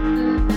Bye.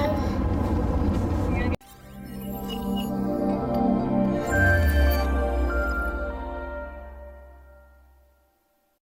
Bye.